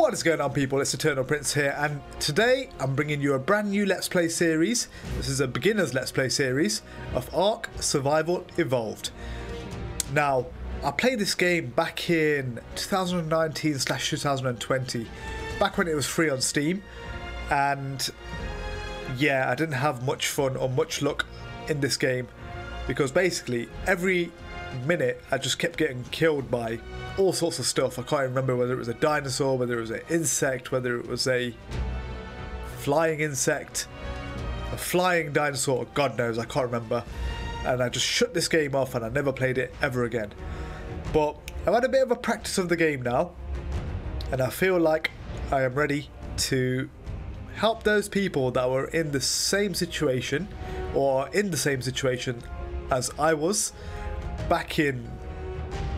What is going on people, it's Eternal Prince here and today I'm bringing you a brand new Let's Play series. This is a beginner's Let's Play series of Ark Survival Evolved. Now, I played this game back in 2019-2020, back when it was free on Steam and yeah, I didn't have much fun or much luck in this game because basically every minute I just kept getting killed by all sorts of stuff. I can't remember whether it was a dinosaur, whether it was an insect, whether it was a flying insect, a flying dinosaur, God knows, I can't remember. And I just shut this game off and I never played it ever again. But I've had a bit of a practice of the game now, and I feel like I am ready to help those people that were in the same situation or in the same situation as I was back in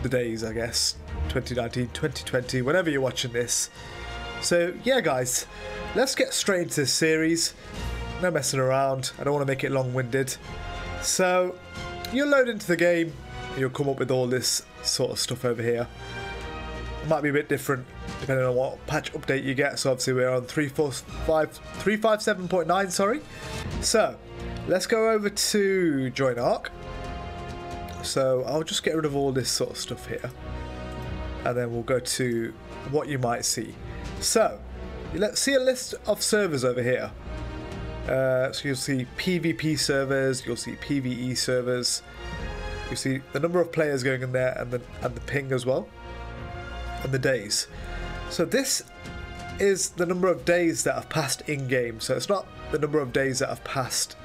the days, I guess, 2019, 2020, whenever you're watching this. So, yeah, guys, let's get straight into this series. No messing around. I don't want to make it long winded. So, you'll load into the game, you'll come up with all this sort of stuff over here. It might be a bit different depending on what patch update you get. So, obviously, we're on 357.9, sorry. So, let's go over to Join Ark. So, I'll just get rid of all this sort of stuff here and then we'll go to what you might see. So, let's see a list of servers over here. Uh, so you'll see PvP servers, you'll see PvE servers, you see the number of players going in there and the, and the ping as well, and the days. So this is the number of days that have passed in-game, so it's not the number of days that have passed,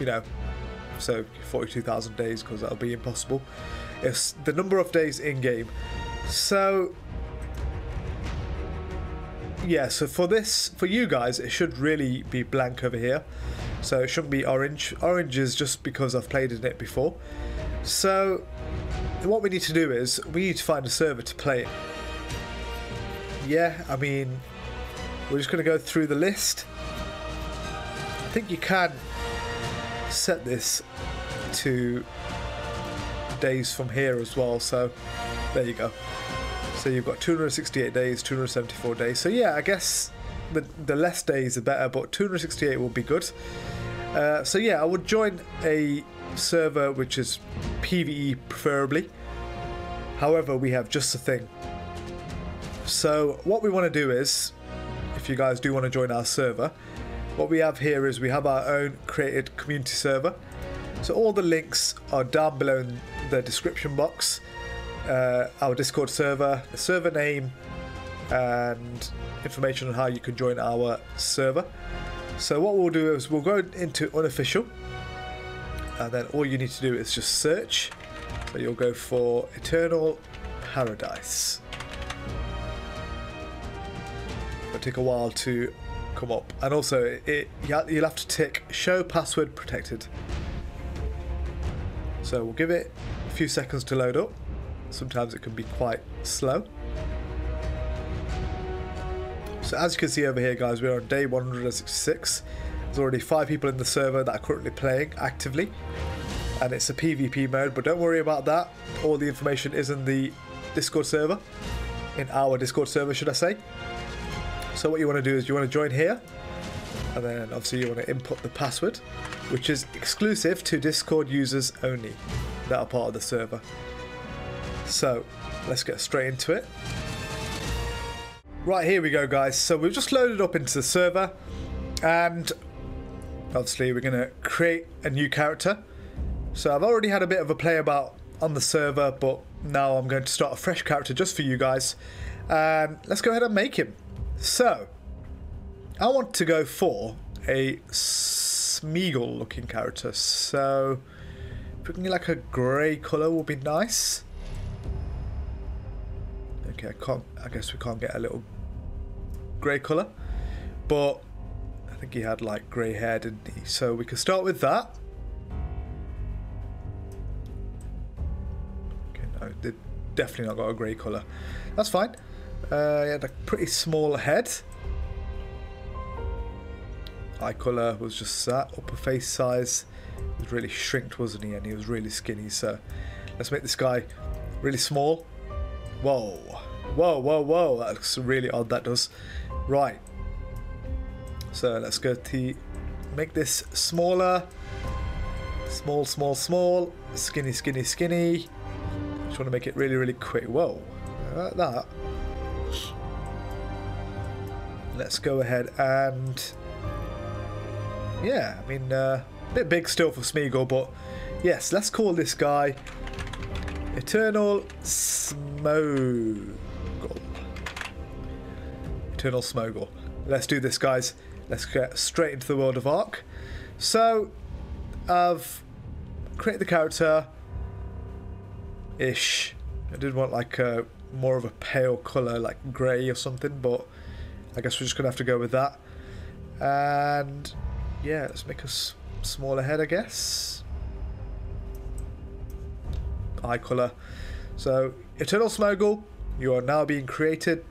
you know, so 42,000 days because that'll be impossible. It's the number of days in game. So yeah, so for this, for you guys, it should really be blank over here. So it shouldn't be orange. Orange is just because I've played in it before. So what we need to do is we need to find a server to play it. Yeah, I mean, we're just going to go through the list. I think you can set this to days from here as well. So there you go. So you've got 268 days, 274 days. So yeah, I guess the, the less days the better, but 268 will be good. Uh, so yeah, I would join a server which is PvE preferably. However, we have just a thing. So what we want to do is, if you guys do want to join our server, what we have here is we have our own created community server. So all the links are down below in the description box. Uh, our Discord server, the server name, and information on how you can join our server. So what we'll do is we'll go into unofficial, and then all you need to do is just search. So you'll go for Eternal Paradise. It'll take a while to come up, and also it, you'll have to tick Show Password Protected. So we'll give it a few seconds to load up. Sometimes it can be quite slow. So as you can see over here guys, we're on day 166. There's already five people in the server that are currently playing actively. And it's a PvP mode, but don't worry about that. All the information is in the Discord server. In our Discord server, should I say. So what you want to do is you want to join here. And then obviously you want to input the password which is exclusive to Discord users only that are part of the server. So let's get straight into it. Right, here we go guys. So we've just loaded up into the server and obviously we're going to create a new character. So I've already had a bit of a play about on the server, but now I'm going to start a fresh character just for you guys. And let's go ahead and make him. So, I want to go for a Smeagol looking character. So get like a grey colour will be nice. Okay, I can't I guess we can't get a little grey colour. But I think he had like grey hair, didn't he? So we can start with that. Okay, no, they definitely not got a grey colour. That's fine. Uh, he had a pretty small head eye colour was just that, upper face size. Was really shrinked, wasn't he? And he was really skinny, so let's make this guy really small. Whoa. Whoa, whoa, whoa. That looks really odd, that does. Right. So let's go to make this smaller. Small, small, small. Skinny, skinny, skinny. Just want to make it really, really quick. Whoa. Like that. Let's go ahead and... Yeah, I mean, uh, a bit big still for Smeagol, but yes, let's call this guy Eternal Smoggle. Eternal Smoggle. Let's do this, guys. Let's get straight into the world of Ark. So, I've created the character ish. I did want like a more of a pale colour, like grey or something, but I guess we're just gonna have to go with that. And yeah, let's make a smaller head, I guess. Eye colour. So, Eternal Smoggle, you are now being created.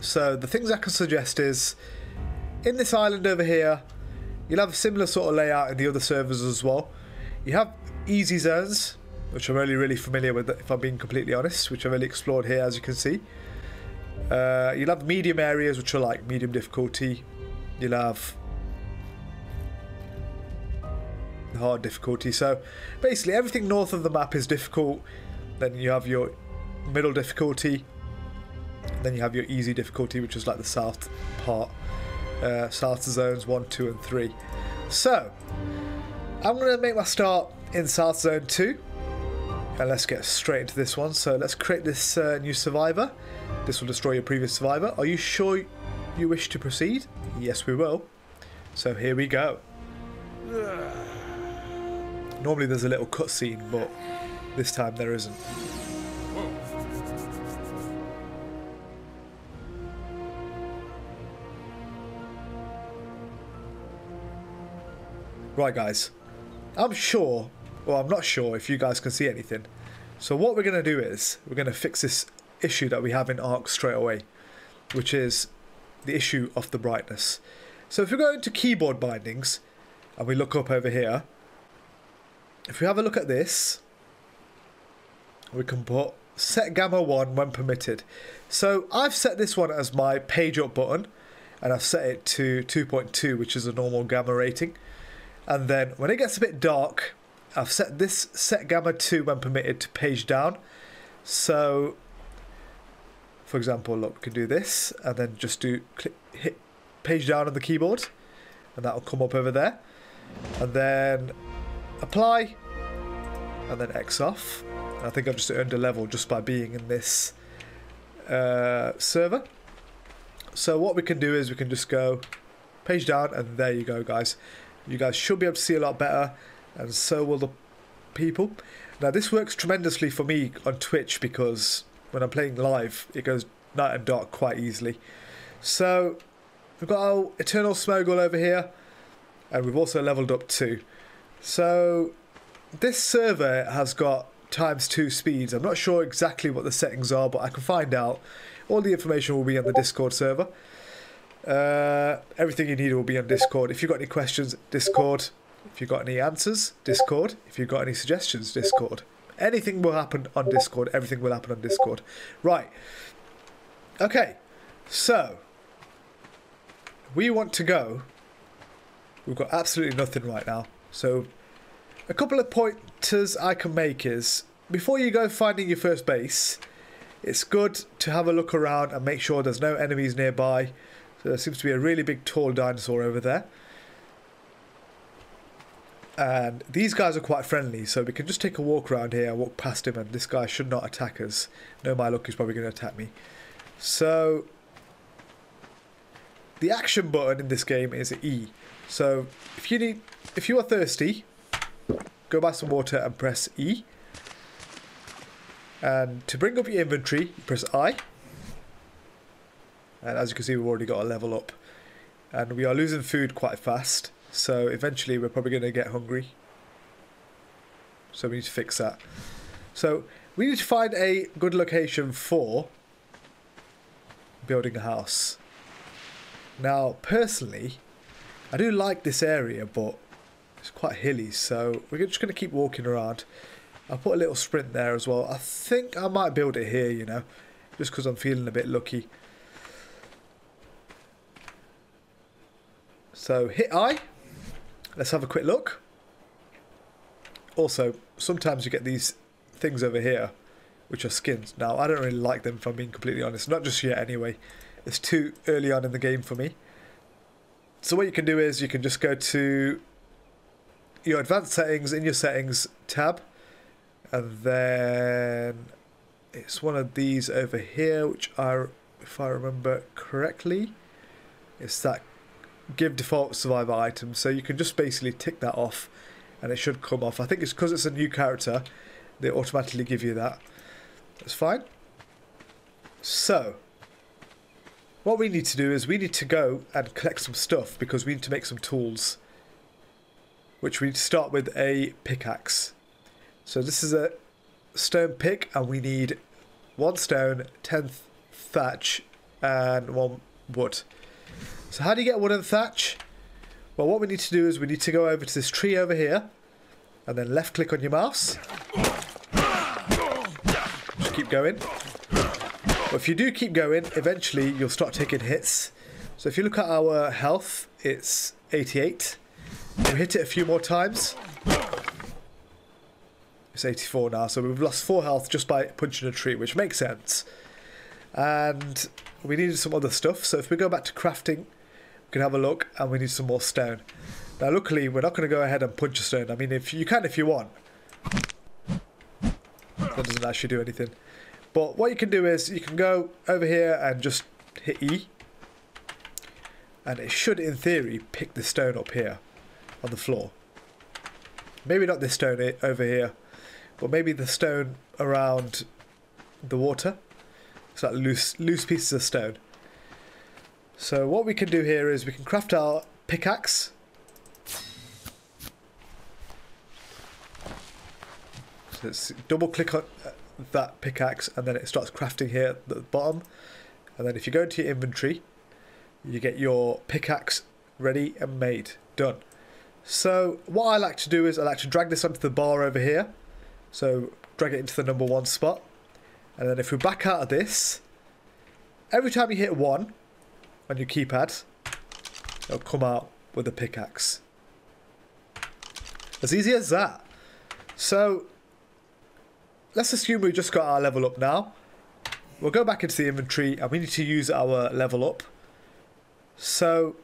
So, the things I can suggest is in this island over here, you'll have a similar sort of layout in the other servers as well. You have easy zones, which I'm only really familiar with, if I'm being completely honest, which I've only explored here, as you can see. Uh, you'll have medium areas, which are like medium difficulty. You'll have hard difficulty. So basically, everything north of the map is difficult. Then you have your middle difficulty. Then you have your easy difficulty, which is like the south part uh, starter zones 1, 2 and 3. So, I'm going to make my start in South Zone 2. And let's get straight into this one. So let's create this uh, new survivor. This will destroy your previous survivor. Are you sure you wish to proceed? Yes, we will. So here we go. Normally there's a little cutscene, but this time there isn't. Right, guys. I'm sure, well, I'm not sure if you guys can see anything. So what we're going to do is, we're going to fix this issue that we have in Ark straight away, which is the issue of the brightness. So if we go into keyboard bindings, and we look up over here, if we have a look at this, we can put set gamma 1 when permitted. So I've set this one as my page up button, and I've set it to 2.2, which is a normal gamma rating. And then when it gets a bit dark, I've set this set gamma 2 when permitted to page down. So, for example, look, we can do this and then just do click, hit page down on the keyboard and that'll come up over there. And then apply and then X off. I think I've just earned a level just by being in this uh, server. So what we can do is we can just go page down and there you go guys. You guys should be able to see a lot better, and so will the people. Now, this works tremendously for me on Twitch because when I'm playing live, it goes night and dark quite easily. So, we've got our Eternal Smoggle over here, and we've also leveled up too. So, this server has got times two speeds. I'm not sure exactly what the settings are, but I can find out. All the information will be on the Discord server. Uh, everything you need will be on Discord. If you've got any questions, Discord. If you've got any answers, Discord. If you've got any suggestions, Discord. Anything will happen on Discord. Everything will happen on Discord. Right. Okay. So, we want to go. We've got absolutely nothing right now. So, a couple of pointers I can make is before you go finding your first base, it's good to have a look around and make sure there's no enemies nearby. So there seems to be a really big tall dinosaur over there. And these guys are quite friendly, so we can just take a walk around here, walk past him, and this guy should not attack us. No, my luck, he's probably going to attack me. So, the action button in this game is E. So, if you need, if you are thirsty, go buy some water and press E. And to bring up your inventory, press I. And as you can see, we've already got a level up. And we are losing food quite fast. So eventually we're probably going to get hungry. So we need to fix that. So we need to find a good location for building a house. Now, personally, I do like this area, but it's quite hilly, so we're just going to keep walking around. I'll put a little sprint there as well. I think I might build it here, you know. just because I'm feeling a bit lucky. So hit I. Let's have a quick look. Also, sometimes you get these things over here, which are skins. Now, I don't really like them, if I'm being completely honest. Not just yet, anyway. It's too early on in the game for me. So what you can do is you can just go to your advanced settings in your settings tab and then it's one of these over here which are if I remember correctly it's that give default survivor items. so you can just basically tick that off and it should come off I think it's because it's a new character they automatically give you that that's fine so what we need to do is we need to go and collect some stuff because we need to make some tools which we start with a pickaxe so this is a stone pick and we need one stone, 10 thatch and one wood. So how do you get wood and thatch? Well what we need to do is we need to go over to this tree over here and then left click on your mouse. Just keep going. But if you do keep going, eventually you'll start taking hits. So if you look at our health, it's 88. We hit it a few more times. It's 84 now, so we've lost 4 health just by punching a tree, which makes sense. And we needed some other stuff, so if we go back to crafting, can have a look, and we need some more stone. Now luckily, we're not going to go ahead and punch a stone. I mean, if you can if you want. That doesn't actually do anything. But what you can do is, you can go over here and just hit E. And it should, in theory, pick the stone up here on the floor. Maybe not this stone over here. but maybe the stone around the water. It's like loose, loose pieces of stone. So what we can do here is we can craft our pickaxe. So let's double click on uh, that pickaxe and then it starts crafting here at the bottom. And then if you go into your inventory, you get your pickaxe ready and made. Done. So what I like to do is I like to drag this onto the bar over here. So drag it into the number one spot. And then if we back out of this, every time you hit one on your keypad, it'll come out with a pickaxe. As easy as that. So let's assume we just got our level up now. We'll go back into the inventory and we need to use our level up. So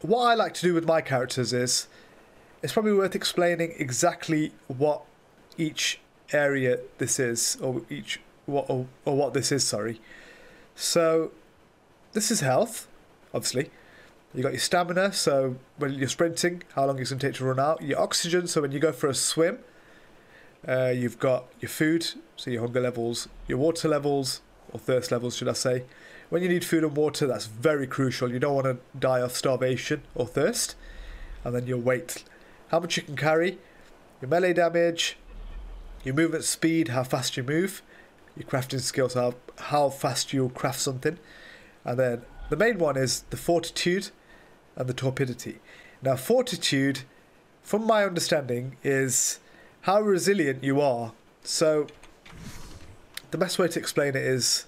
what I like to do with my characters is it's probably worth explaining exactly what each area this is, or each what or, or what this is. Sorry. So this is health, obviously. You got your stamina, so when you're sprinting, how long it's going to take to run out. Your oxygen, so when you go for a swim, uh, you've got your food, so your hunger levels, your water levels, or thirst levels, should I say. When you need food and water, that's very crucial. You don't want to die of starvation or thirst. And then your weight, how much you can carry, your melee damage, your movement speed, how fast you move, your crafting skills, how, how fast you'll craft something. And then the main one is the fortitude and the torpidity. Now, fortitude, from my understanding, is how resilient you are. So, the best way to explain it is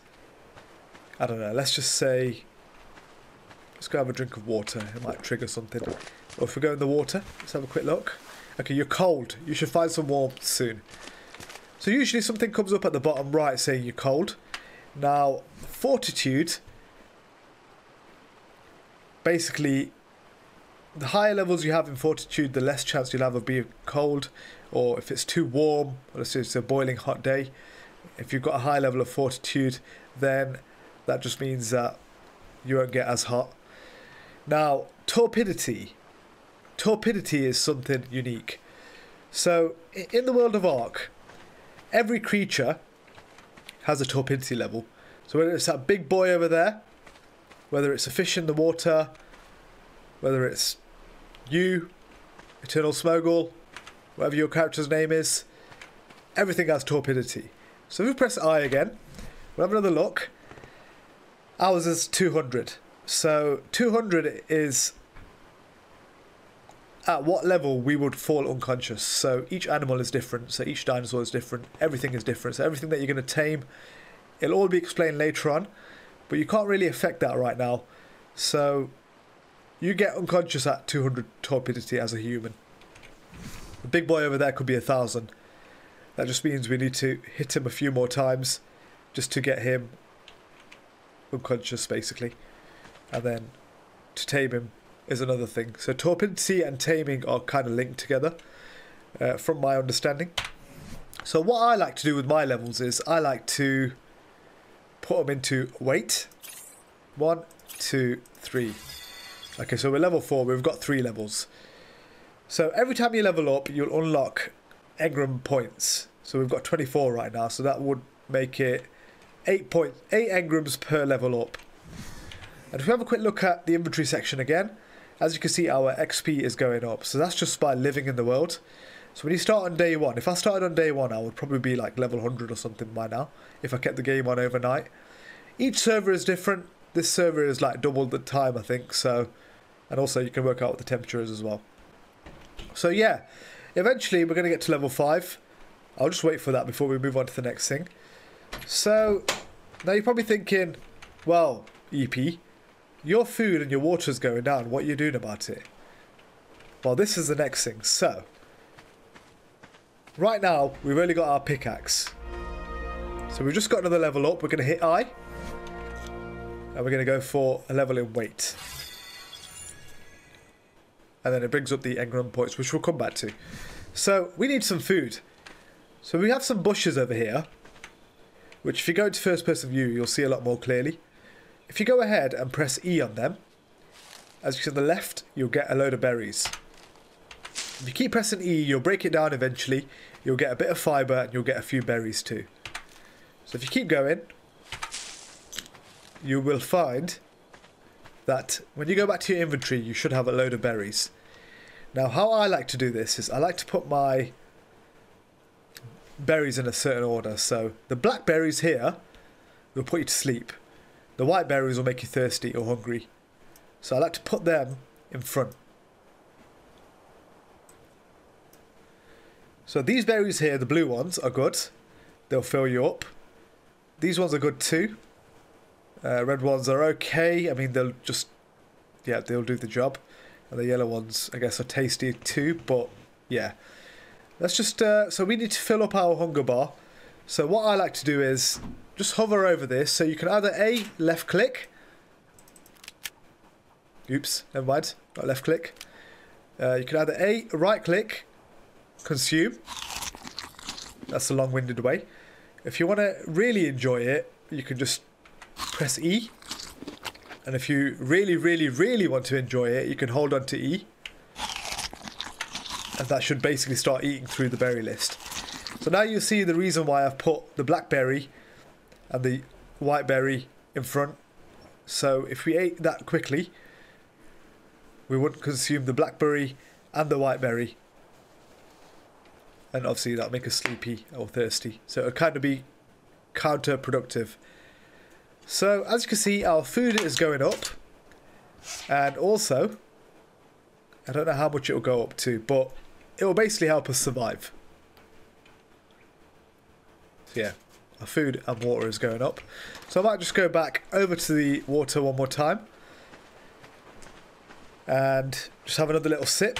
I don't know, let's just say. Let's go have a drink of water. It might trigger something. Or if we go in the water, let's have a quick look. Okay, you're cold. You should find some warmth soon. So usually something comes up at the bottom right saying you're cold. Now, fortitude, basically, the higher levels you have in fortitude, the less chance you'll have of being cold. Or if it's too warm, let's say it's a boiling hot day, if you've got a high level of fortitude, then that just means that you won't get as hot. Now, torpidity. Torpidity is something unique. So, in the world of Ark, every creature has a torpidity level. So whether it's that big boy over there, whether it's a fish in the water, whether it's you, Eternal Smoggle, whatever your character's name is, everything has torpidity. So if we press I again, we'll have another look. Ours is 200. So 200 is at what level we would fall unconscious. So each animal is different. So each dinosaur is different. Everything is different. So everything that you're going to tame It'll all be explained later on, but you can't really affect that right now. So you get unconscious at 200 torpidity as a human. The big boy over there could be a thousand. That just means we need to hit him a few more times just to get him unconscious basically. And then to tame him is another thing. So torpidity and taming are kind of linked together uh, from my understanding. So what I like to do with my levels is I like to put them into weight. One, two, three. Okay, so we're level four. We've got three levels. So every time you level up, you'll unlock engram points. So we've got 24 right now. So that would make it 8 point, 8 engrams per level up. And if we have a quick look at the inventory section again, as you can see, our XP is going up. So that's just by living in the world. So when you start on day one, if I started on day one, I would probably be like level 100 or something by now, if I kept the game on overnight. Each server is different. This server is like double the time, I think, so... And also you can work out what the temperature is as well. So yeah, eventually we're going to get to level 5. I'll just wait for that before we move on to the next thing. So, now you're probably thinking, well, EP, your food and your water is going down. What are you doing about it? Well, this is the next thing. So, right now, we've only got our pickaxe. So we've just got another level up. We're going to hit I. And we're going to go for a level in weight. And then it brings up the engram points, which we'll come back to. So, we need some food. So we have some bushes over here. Which if you go into first person view, you'll see a lot more clearly. If you go ahead and press E on them, as you see on the left, you'll get a load of berries. If you keep pressing E, you'll break it down eventually. You'll get a bit of fibre and you'll get a few berries too. So if you keep going, you will find that when you go back to your inventory, you should have a load of berries. Now, how I like to do this is I like to put my berries in a certain order. So the black berries here will put you to sleep. The white berries will make you thirsty or hungry. So I like to put them in front. So these berries here, the blue ones, are good. They'll fill you up. These ones are good too. Uh, red ones are okay. I mean, they'll just, yeah, they'll do the job. And the yellow ones, I guess, are tasty too. But yeah, let's just. Uh, so we need to fill up our hunger bar. So what I like to do is just hover over this. So you can either A, left click. Oops, never mind. Not left click. Uh, you can either A, right click, consume. That's the long-winded way. If you want to really enjoy it, you can just press E. And if you really, really, really want to enjoy it, you can hold on to E. And that should basically start eating through the berry list. So now you see the reason why I've put the blackberry and the whiteberry in front. So if we ate that quickly, we wouldn't consume the blackberry and the white berry. And obviously that'll make us sleepy or thirsty. So it would kind of be counterproductive. So as you can see, our food is going up. And also, I don't know how much it will go up to, but it will basically help us survive. So yeah, our food and water is going up. So I might just go back over to the water one more time. And just have another little sip.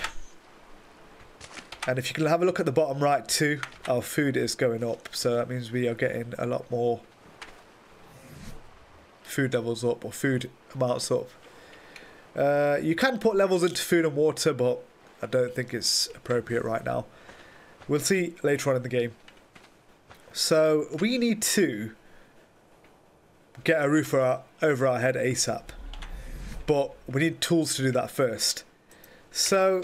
And if you can have a look at the bottom right too, our food is going up. So that means we are getting a lot more food levels up or food amounts up. Uh, you can put levels into food and water, but I don't think it's appropriate right now. We'll see later on in the game. So we need to get a roof over our head ASAP. But we need tools to do that first. So,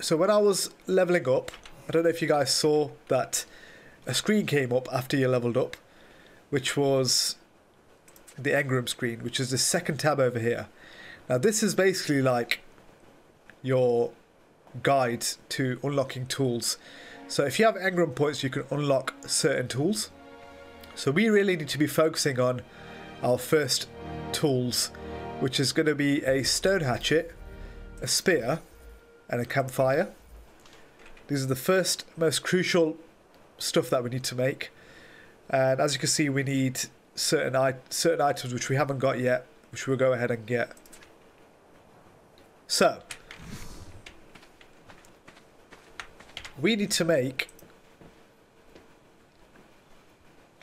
so when I was leveling up, I don't know if you guys saw that a screen came up after you leveled up, which was the engram screen, which is the second tab over here. Now this is basically like your guide to unlocking tools. So if you have engram points, you can unlock certain tools. So we really need to be focusing on our first tools, which is going to be a stone hatchet, a spear, and a campfire. These are the first most crucial stuff that we need to make. And as you can see, we need certain certain items which we haven't got yet, which we'll go ahead and get. So, we need to make.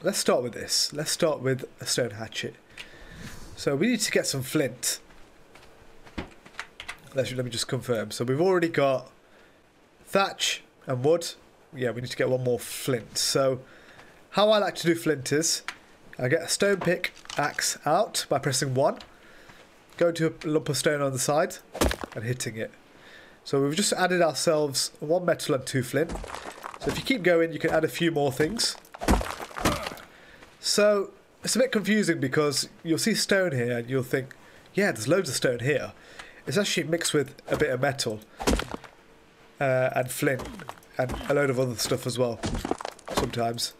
Let's start with this. Let's start with a stone hatchet. So we need to get some flint. Let's, let me just confirm. So we've already got thatch and wood. Yeah, we need to get one more flint. So how I like to do flint is I get a stone pick axe out by pressing 1. Go to a lump of stone on the side and hitting it. So we've just added ourselves one metal and two flint. So if you keep going, you can add a few more things. So it's a bit confusing because you'll see stone here and you'll think, yeah, there's loads of stone here. It's actually mixed with a bit of metal uh, and flint and a load of other stuff as well sometimes.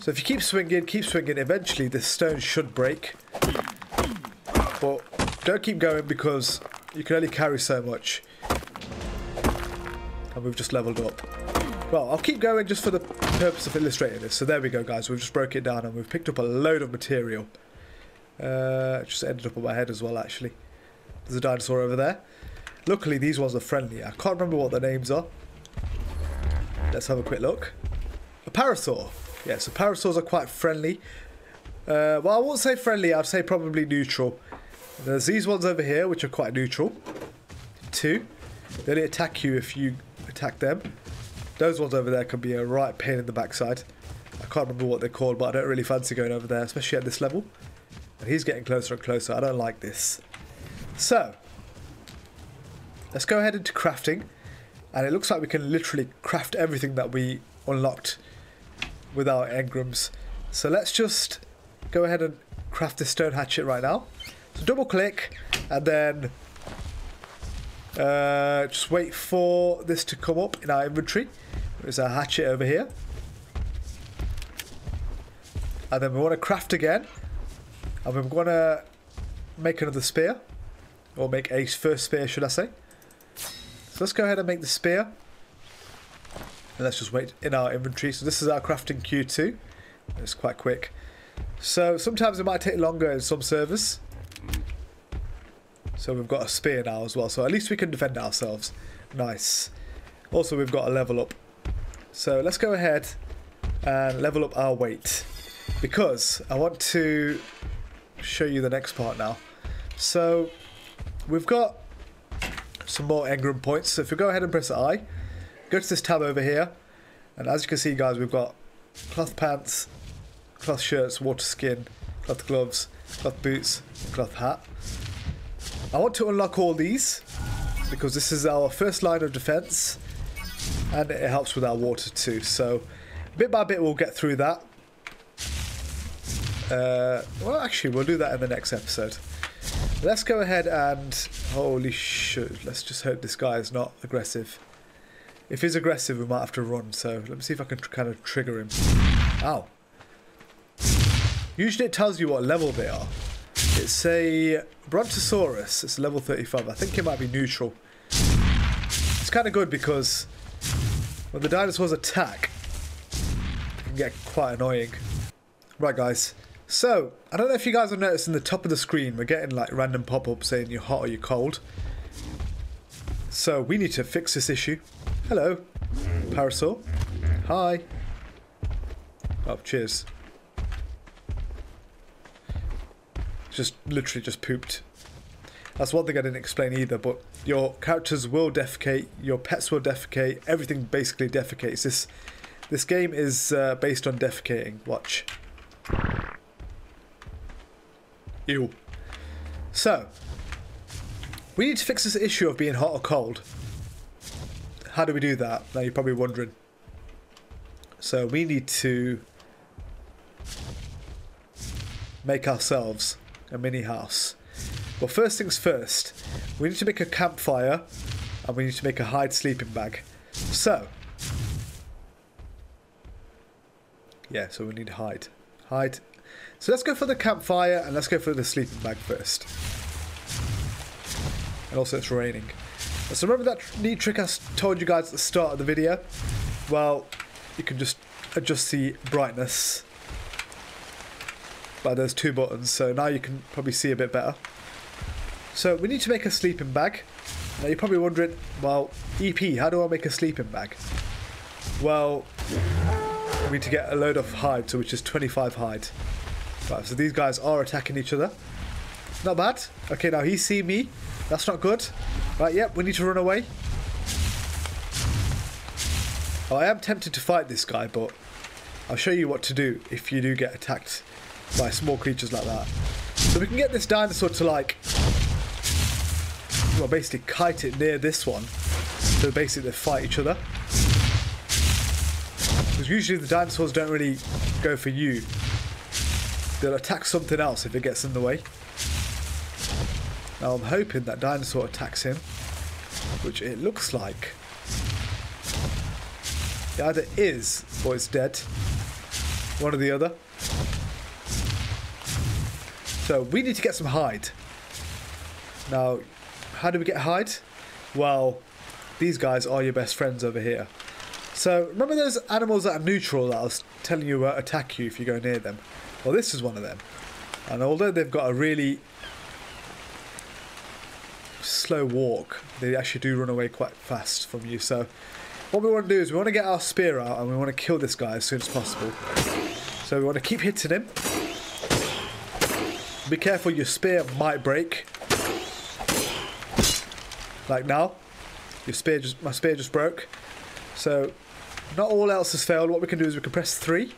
So if you keep swinging, keep swinging, eventually this stone should break. But don't keep going because you can only carry so much. And we've just leveled up. Well, I'll keep going just for the purpose of illustrating this. So there we go, guys. We've just broke it down and we've picked up a load of material. Uh, just ended up on my head as well, actually. There's a dinosaur over there. Luckily, these ones are friendly. I can't remember what their names are. Let's have a quick look. A parasaur. Yeah, so parasaurs are quite friendly. Uh, well, I won't say friendly. I'd say probably neutral. There's these ones over here, which are quite neutral. Two. They only attack you if you attack them. Those ones over there can be a right pain in the backside. I can't remember what they're called, but I don't really fancy going over there, especially at this level. And he's getting closer and closer. I don't like this. So, let's go ahead into crafting. And it looks like we can literally craft everything that we unlocked with our engrams. So let's just go ahead and craft this stone hatchet right now. So double click and then uh, just wait for this to come up in our inventory. There's a hatchet over here. And then we want to craft again. And we're going to make another spear. Or make a first spear, should I say. So let's go ahead and make the spear. And let's just wait in our inventory. So this is our crafting queue too. It's quite quick. So sometimes it might take longer in some servers. So we've got a spear now as well. So at least we can defend ourselves. Nice. Also, we've got a level up. So let's go ahead and level up our weight. Because I want to show you the next part now. So we've got some more engram points. So if we go ahead and press I, go to this tab over here. And as you can see, guys, we've got cloth pants, cloth shirts, water skin, cloth gloves, cloth boots, cloth hat. I want to unlock all these because this is our first line of defense and it helps with our water too. So bit by bit we'll get through that. Uh, well, actually, we'll do that in the next episode. Let's go ahead and... Holy shit. Let's just hope this guy is not aggressive. If he's aggressive, we might have to run. So let me see if I can kind of trigger him. Ow. Usually it tells you what level they are. It's a Brontosaurus. It's level 35. I think it might be neutral. It's kind of good because when the dinosaurs attack, it can get quite annoying. Right, guys. So, I don't know if you guys have noticed in the top of the screen, we're getting like random pop-ups saying you're hot or you're cold. So, we need to fix this issue. Hello, Parasaur. Hi. Oh, cheers. just literally just pooped. That's one thing I didn't explain either, but your characters will defecate, your pets will defecate, everything basically defecates. This this game is uh, based on defecating. Watch. Ew. So, we need to fix this issue of being hot or cold. How do we do that? Now you're probably wondering. So we need to make ourselves a mini house. Well, first things first, we need to make a campfire and we need to make a hide sleeping bag. So, yeah, so we need hide. Hide. So let's go for the campfire and let's go for the sleeping bag first. And also it's raining. So remember that neat trick I told you guys at the start of the video? Well, you can just adjust the brightness by those two buttons. So now you can probably see a bit better. So we need to make a sleeping bag. Now you're probably wondering, well, EP, how do I make a sleeping bag? Well, we need to get a load of hide, so which is 25 hide. Right, so these guys are attacking each other. Not bad. Okay, now he see me. That's not good. Right, yep, we need to run away. Oh, I am tempted to fight this guy, but I'll show you what to do if you do get attacked by small creatures like that. So we can get this dinosaur to like well, basically kite it near this one. So basically they fight each other. Because usually the dinosaurs don't really go for you. They'll attack something else if it gets in the way. Now I'm hoping that dinosaur attacks him. Which it looks like. It either is or it's dead. One or the other. So we need to get some hide. Now, how do we get hide? Well, these guys are your best friends over here. So, remember those animals that are neutral that I was telling you uh, attack you if you go near them? Well, this is one of them. And although they've got a really slow walk, they actually do run away quite fast from you. So, what we want to do is we want to get our spear out and we want to kill this guy as soon as possible. So, we want to keep hitting him. Be careful, your spear might break. Like now. Your spear just my spear just broke. So not all else has failed. What we can do is we can press three.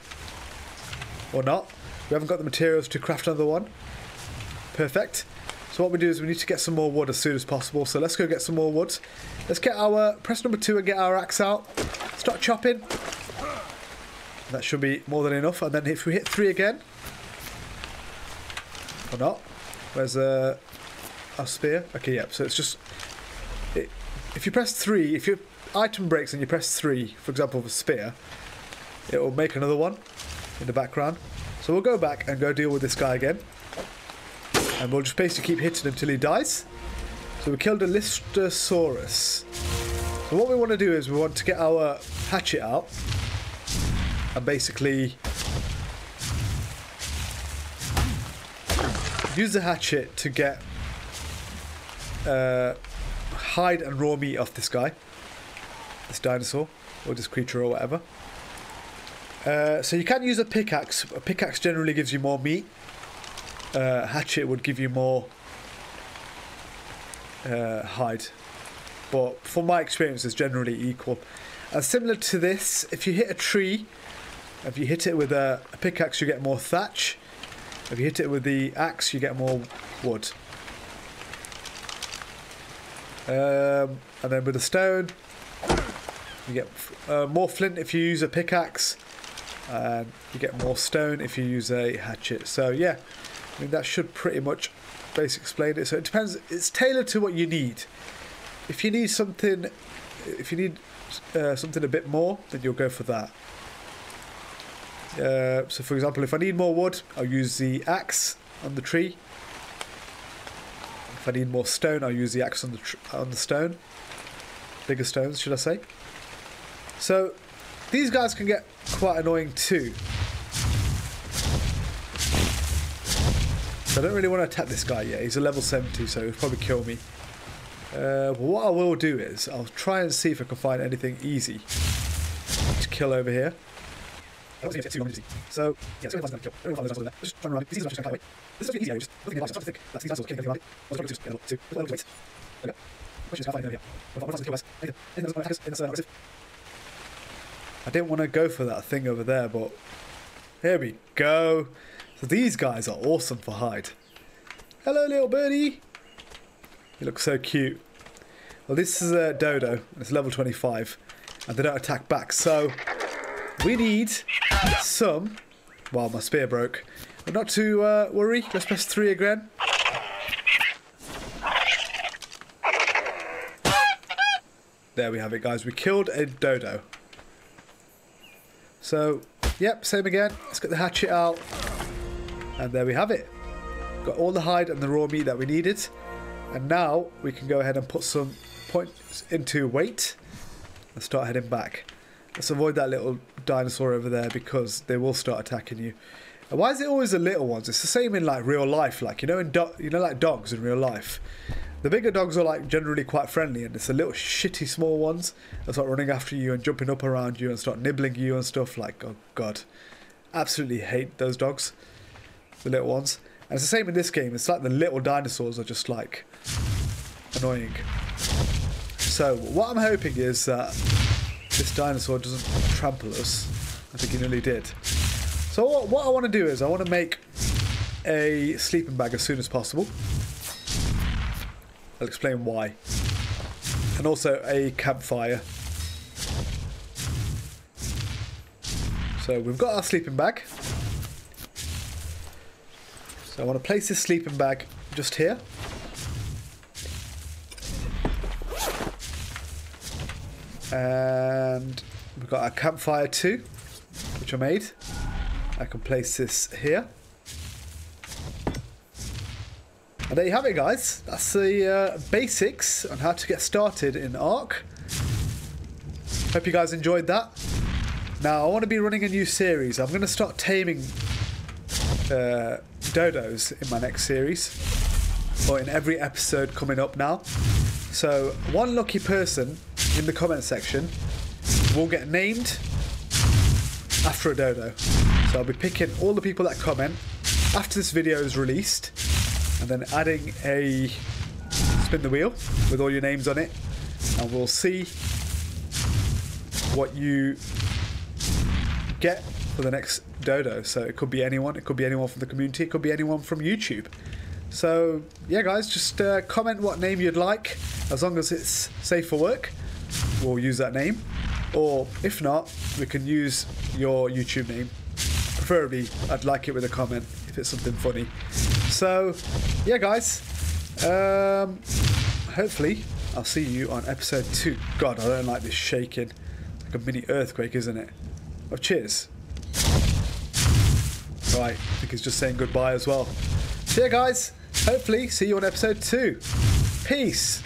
Or not. We haven't got the materials to craft another one. Perfect. So what we do is we need to get some more wood as soon as possible. So let's go get some more wood. Let's get our press number two and get our axe out. Start chopping. That should be more than enough. And then if we hit three again. Or not. Where's uh, our spear? Okay, yep. So it's just it, if you press 3, if your item breaks and you press 3, for example, with a spear, it will make another one in the background. So we'll go back and go deal with this guy again. And we'll just basically keep hitting him until he dies. So we killed a Lystrosaurus. So what we want to do is we want to get our hatchet out and basically use the hatchet to get uh, hide and raw meat off this guy, this dinosaur, or this creature or whatever. Uh, so you can use a pickaxe. A pickaxe generally gives you more meat. Uh, hatchet would give you more uh, hide. But from my experience, it's generally equal. And similar to this, if you hit a tree, if you hit it with a, a pickaxe, you get more thatch. If you hit it with the axe, you get more wood. Um, and then with a stone, you get uh, more flint if you use a pickaxe. You get more stone if you use a hatchet. So yeah, I mean that should pretty much basically explain it. So it depends. It's tailored to what you need. If you need something, if you need uh, something a bit more, then you'll go for that. Uh, so for example, if I need more wood, I'll use the axe on the tree. If I need more stone, I'll use the axe on the on the stone. Bigger stones, should I say? So these guys can get quite annoying too. So I don't really want to attack this guy yet. He's a level 70, so he'll probably kill me. Uh, what I will do is I'll try and see if I can find anything easy to kill over here. So, yeah, so kill. Just run around. This is just kind of This is easy. Just the lights, think that's these dinosaurs killing everybody. What's going to do? Two. What's going to Okay. Questions can't find over here. We're not kill us. Anything. Anything that's attack us in the I didn't want to go for that thing over there, but here we go. So these guys are awesome for hide. Hello, little birdie. You look so cute. Well, this is a dodo. It's level 25, and they don't attack back. So we need some... Well, my spear broke. But not to uh, worry. Let's press 3 again. There we have it, guys. We killed a dodo. So, yep, same again. Let's get the hatchet out. And there we have it. Got all the hide and the raw meat that we needed. And now we can go ahead and put some points into weight and start heading back. Let's avoid that little dinosaur over there because they will start attacking you. Why is it always the little ones? It's the same in like real life, like you know, in you know, like dogs in real life. The bigger dogs are like generally quite friendly, and it's the little shitty small ones that start running after you and jumping up around you and start nibbling you and stuff. Like, oh god, absolutely hate those dogs, the little ones. And it's the same in this game. It's like the little dinosaurs are just like annoying. So what I'm hoping is that this dinosaur doesn't trample us. I think he nearly did. So what, what I want to do is I want to make a sleeping bag as soon as possible. I'll explain why. And also a campfire. So we've got our sleeping bag. So I want to place this sleeping bag just here. And we've got our campfire too, which I made. I can place this here. And there you have it, guys. That's the uh, basics on how to get started in Ark. Hope you guys enjoyed that. Now, I want to be running a new series. I'm going to start taming uh, dodos in my next series, or in every episode coming up now. So, one lucky person in the comment section will get named after a dodo. So, I'll be picking all the people that comment after this video is released and then adding a spin the wheel with all your names on it. And we'll see what you get for the next dodo. So it could be anyone. It could be anyone from the community. It could be anyone from youtube. So yeah guys just uh, comment what name you'd like. As long as it's safe for work we'll use that name. Or if not we can use your youtube name. Preferably i'd like it with a comment if it's something funny so, yeah, guys. Um, hopefully, I'll see you on episode two. God, I don't like this shaking. Like a mini earthquake, isn't it? Oh, cheers. Right, I think he's just saying goodbye as well. So, yeah, guys. Hopefully, see you on episode two. Peace.